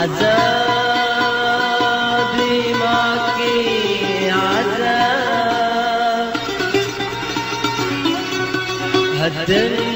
عذابي معكي عذاب. هالدنيا